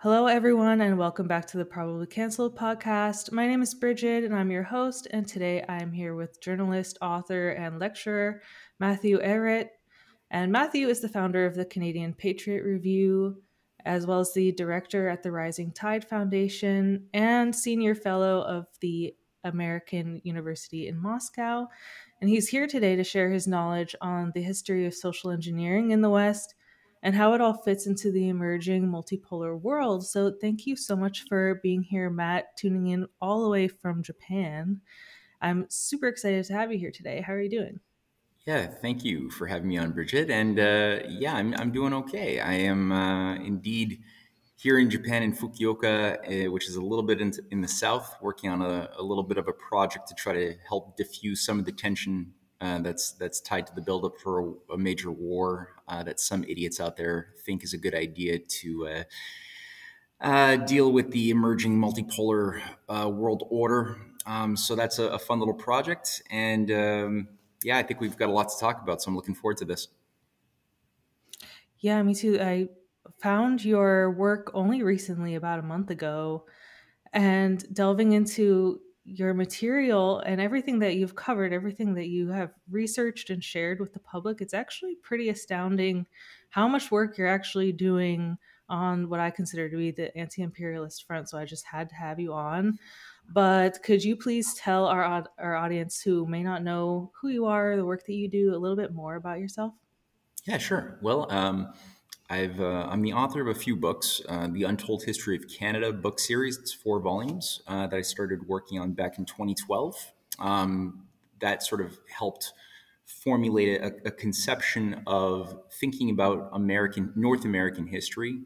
Hello, everyone, and welcome back to the Probably Cancelled podcast. My name is Brigid, and I'm your host. And today I am here with journalist, author, and lecturer Matthew Ehret. And Matthew is the founder of the Canadian Patriot Review, as well as the director at the Rising Tide Foundation and senior fellow of the American University in Moscow. And he's here today to share his knowledge on the history of social engineering in the West and how it all fits into the emerging multipolar world. So, thank you so much for being here, Matt, tuning in all the way from Japan. I'm super excited to have you here today. How are you doing? Yeah, thank you for having me on, Brigid. And uh, yeah, I'm, I'm doing okay. I am uh, indeed here in Japan in Fukuoka, uh, which is a little bit in, in the south, working on a, a, little bit of a project to try to help diffuse some of the tension uh, that's that's tied to the buildup for a, a major war uh, that some idiots out there think is a good idea to uh, uh, deal with the emerging multipolar world order. Um, so that's a, a, fun little project, and um, yeah, I think we've got a lot to talk about. So I'm looking forward to this. Yeah, me too. I found your work only recently, about a month ago, and delving into your material and everything that you've covered, everything that you have researched and shared with the public, it's actually pretty astounding how much work you're actually doing on what I consider to be the anti imperialist front. So I just had to have you on. But could you please tell our, our audience who may not know who you are, the work that you do, a little bit more about yourself? Yeah, sure. Well, um, I've, uh, I'm the author of a few books. Uh, the Untold History of Canada book series, it's four volumes uh, that I started working on back in 2012. Um, that sort of helped formulate a, a, conception of thinking about American, North American history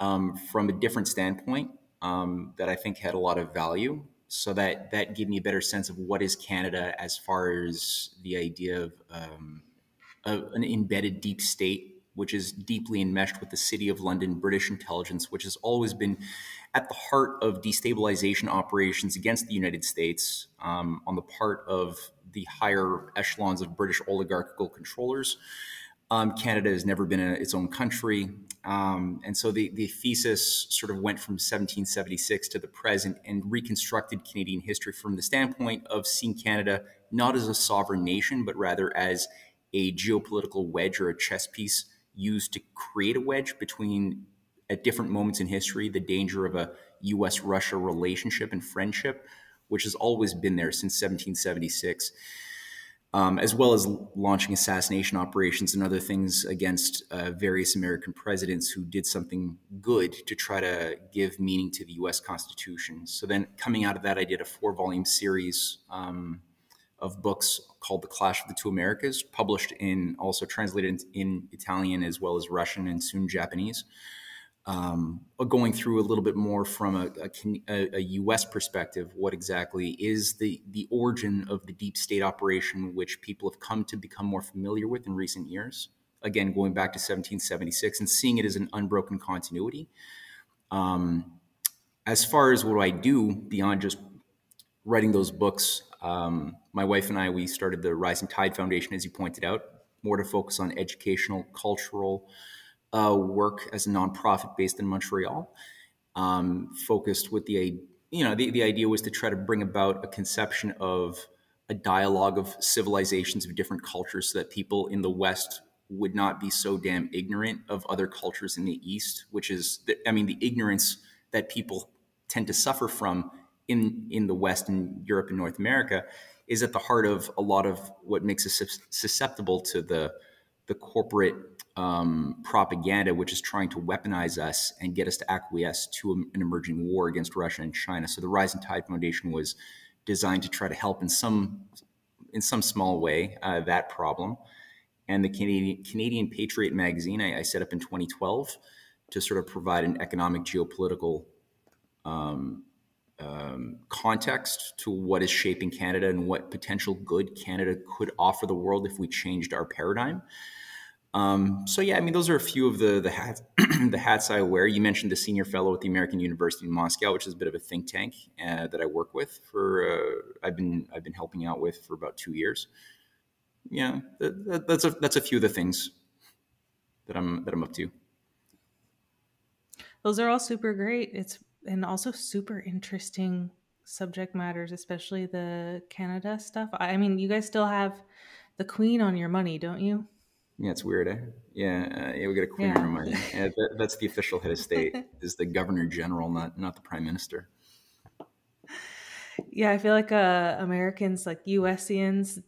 um, from a different standpoint um, that I think had a lot of value. So that that gave me a better sense of what is Canada as far as the idea of, um, of an embedded deep state which is deeply enmeshed with the City of London British intelligence, which has always been at the heart of destabilization operations against the United States um, on the part of the higher echelons of British oligarchical controllers. Um, Canada has never been a, its own country. Um, and so the, the thesis sort of went from 1776 to the present and reconstructed Canadian history from the standpoint of seeing Canada not as a sovereign nation, but rather as a geopolitical wedge or a chess piece used to create a wedge between at different moments in history the danger of a US Russia relationship and friendship, which has always been there since 1776. Um, as well as launching assassination operations and other things against uh, various American presidents who did something good to try to give meaning to the US Constitution. So then, coming out of that, I did a four volume series um, of books called The Clash of the Two Americas, published in also translated in Italian as well as Russian and soon Japanese. Um, going through a little bit more from a, a, a, U.S. perspective, what exactly is the the origin of the deep state operation, which people have come to become more familiar with in recent years. Again, going back to 1776 and seeing it as an unbroken continuity. Um, as far as what I do beyond just writing those books, um, my wife and I, we started the Rising Tide Foundation, as you pointed out, more to focus on educational, cultural uh, work as a nonprofit based in Montreal. Um, focused with the, you know, the, the idea was to try to bring about a conception of a dialogue of civilizations of different cultures so that people in the West would not be so damn ignorant of other cultures in the East, which is, the, I mean, the ignorance that people tend to suffer from in in the West and Europe and North America is at the heart of a lot of what makes us susceptible to the the corporate um, propaganda, which is trying to weaponize us and get us to acquiesce to an emerging war against Russia and China. So the Rising Tide Foundation was designed to try to help in some in some small way uh, that problem. And the Canadian Canadian Patriot magazine I, I, set up in 2012 to sort of provide an economic geopolitical um, um, context to what is shaping Canada and what potential good Canada could offer the world if we changed our paradigm. Um, so yeah, I mean, those are a few of the the hats the hats I wear. You mentioned the senior fellow at the American University in Moscow, which is a bit of a think tank uh, that I work with. For uh, I've been I've been helping out with for about two years. Yeah, that, that, that's a that's a few of the things that I'm that I'm up to. those are all super great. It's and also super interesting subject matters, especially the Canada stuff. I mean, you guys still have the Queen on your money, don't you? Yeah, it's weird. Eh? Yeah, uh, yeah, we got a Queen yeah. on our money. Yeah, that, that's the official head of state is the Governor General, not not the Prime Minister. Yeah, I feel like uh, Americans, like USians,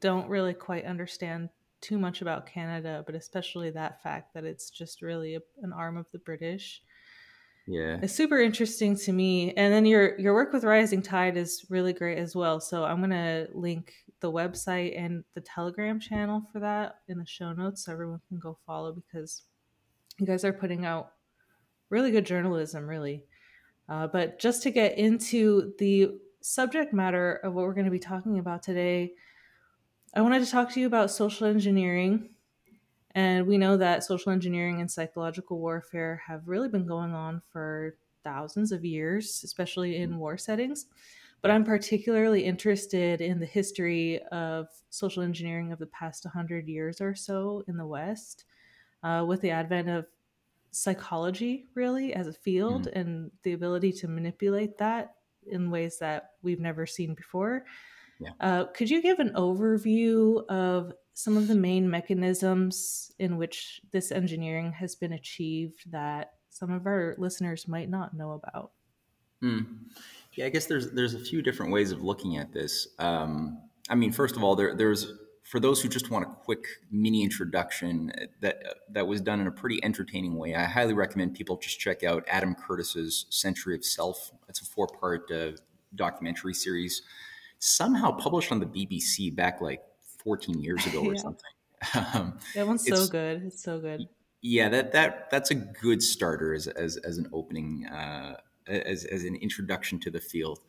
don't really quite understand too much about Canada, but especially that fact that it's just really a, an arm of the British. Yeah. It's super interesting to me. And then your your work with Rising Tide is really great as well. So I'm to link the website and the Telegram channel for that in the show notes so everyone can go follow because you guys are putting out really good journalism, really. Uh, but just to get into the subject matter of what we're going to be talking about today, I wanted to talk to you about social engineering. And we know that social engineering and psychological warfare have really been going on for thousands of years, especially in war settings. But I'm particularly interested in the history of social engineering of the past 100 years or so in the West, uh, with the advent of psychology, really, as a field, mm-hmm. and the ability to manipulate that in ways that we've never seen before. Yeah. Uh, could you give an overview of some of the main mechanisms in which this engineering has been achieved that some of our listeners might not know about? Mm. Yeah, I guess there's there's a few different ways of looking at this. Um, I mean, first of all, there, there's for those who just want a quick mini introduction that that was done in a pretty entertaining way. I highly recommend people just check out Adam Curtis's Century of Self. It's a four part uh, documentary series somehow published on the BBC back like 14 years ago or yeah. something. Um, that one's so good. It's so good. Yeah, that that that's a good starter as as, as an opening, uh, as as an introduction to the field.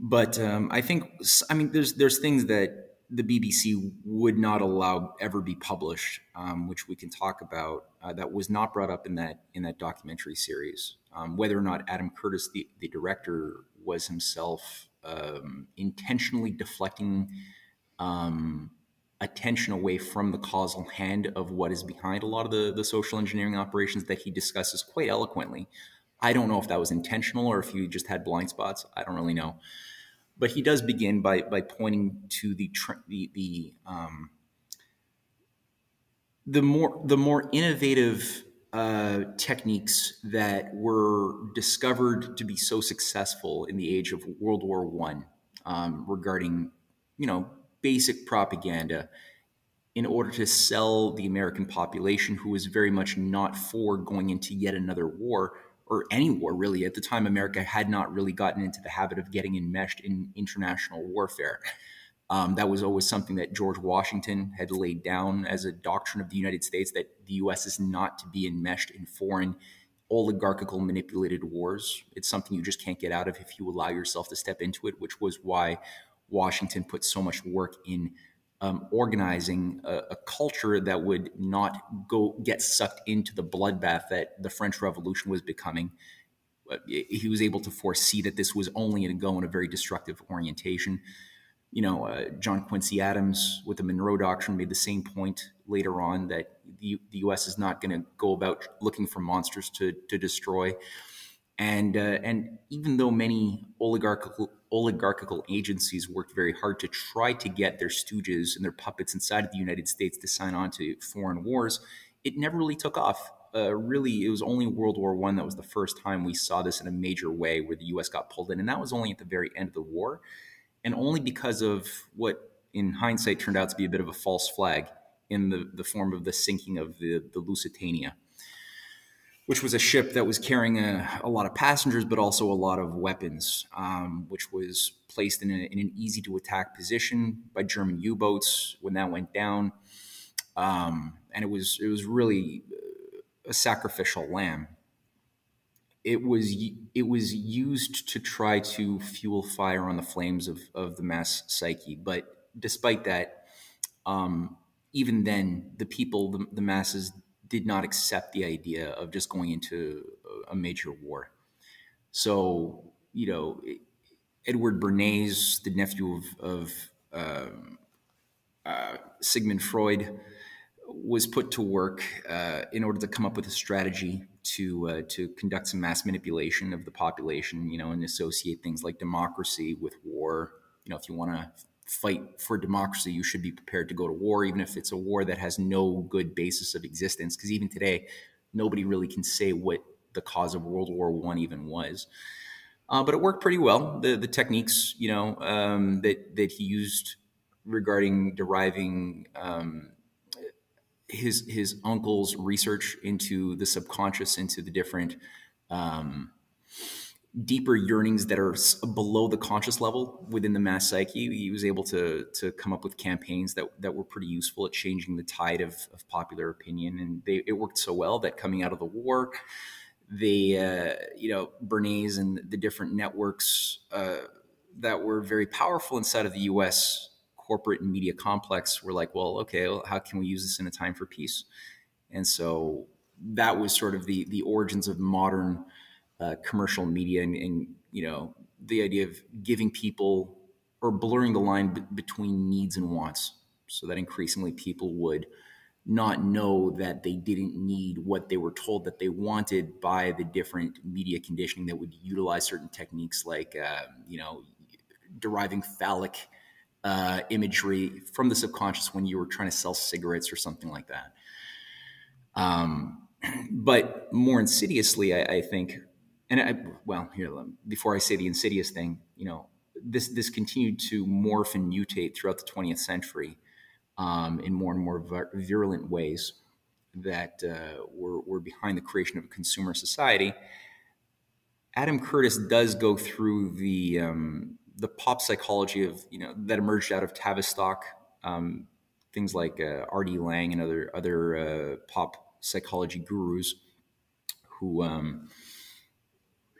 But um, I think I mean there's there's things that the BBC would not allow ever be published, um, which we can talk about. Uh, that was not brought up in that in that documentary series. Um, whether or not Adam Curtis, the, the director, was himself um, intentionally deflecting um, attention away from the causal hand of what is behind a lot of the, the social engineering operations that he discusses quite eloquently. I don't know if that was intentional or if he just had blind spots. I don't really know. But he does begin by, by pointing to the, the, the, um, the more the more innovative uh, techniques that were discovered to be so successful in the age of World War One um, regarding, you know, basic propaganda in order to sell the American population, who was very much not for going into yet another war or any war really. At the time, America had not really gotten into the habit of getting enmeshed in international warfare. Um, that was always something that George Washington had laid down as a doctrine of the United States that the U.S. is not to be enmeshed in foreign oligarchical manipulated wars. It's something you just can't get out of if you allow yourself to step into it, which was why Washington put so much work in um, organizing a, a, culture that would not go get sucked into the bloodbath that the French Revolution was becoming. He was able to foresee that this was only going to go in a very destructive orientation you know, uh, John Quincy Adams with the Monroe Doctrine made the same point later on that the, the U.S. is not going to go about looking for monsters to, to destroy. And, uh, and even though many oligarchical, oligarchical agencies worked very hard to try to get their stooges and their puppets inside of the United States to sign on to foreign wars, it never really took off. Uh, really, it was only World War One that was the first time we saw this in a major way where the U.S. got pulled in, and that was only at the very end of the war and only because of what in hindsight turned out to be a bit of a false flag in the, the form of the sinking of the, the Lusitania, which was a ship that was carrying a, a lot of passengers, but also a lot of weapons, um, which was placed in, a, in, an easy to attack position by German U boats when that went down. Um, and it was, it was really a sacrificial lamb it was it was used to try to fuel fire on the flames of, of the mass psyche. But despite that, um, even then, the people, the, the, masses, did not accept the idea of just going into a major war. So you know, Edward Bernays, the nephew of, of um, uh, Sigmund Freud, was put to work uh, in order to come up with a strategy to uh, to conduct some mass manipulation of the population, you know, and associate things like democracy with war. You know, if you want to fight for democracy, you should be prepared to go to war, even if it's a war that has no good basis of existence. Because even today, nobody really can say what the cause of World War One even was. Uh, but it worked pretty well. The the techniques, you know, um, that that he used regarding deriving um, his his uncle's research into the subconscious, into the different um, deeper yearnings that are below the conscious level within the mass psyche. He was able to to come up with campaigns that that were pretty useful at changing the tide of, of popular opinion, and they, it worked so well that coming out of the war, the uh, you know Bernays and the different networks uh, that were very powerful inside of the U.S corporate and media complex were like, well, okay, well, how can we use this in a time for peace? And so that was sort of the the origins of modern uh, commercial media, and, and, you know the idea of giving people or blurring the line b- between needs and wants, so that increasingly people would not know that they didn't need what they were told that they wanted by the different media conditioning that would utilize certain techniques like uh, you know deriving phallic uh, imagery from the subconscious when you were trying to sell cigarettes or something like that. Um, but more insidiously, I, I think, and I, well, here, before I say the insidious thing, you know, this this continued to morph and mutate throughout the 20th century um, in more and more virulent ways that uh, were, were behind the creation of a consumer society. Adam Curtis does go through the um, the pop psychology of you know that emerged out of Tavistock, um, things like uh, R.D. Laing and other other uh, pop psychology gurus, who um,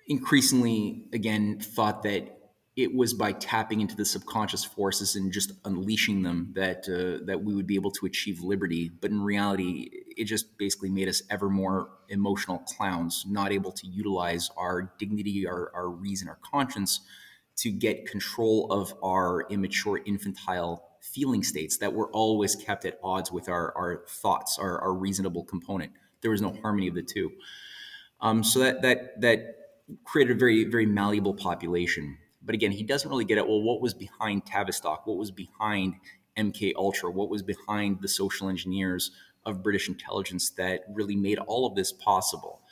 increasingly again thought that it was by tapping into the subconscious forces and just unleashing them that uh, that we would be able to achieve liberty. But in reality, it just basically made us ever more emotional clowns, not able to utilize our dignity, our, our reason, our conscience to get control of our immature infantile feeling states that were always kept at odds with our, our thoughts, our, our reasonable component. There was no harmony of the two. Um, so that that that created a very very malleable population. But again, he doesn't really get at well, what was behind Tavistock? What was behind MK Ultra? What was behind the social engineers of British intelligence that really made all of this possible?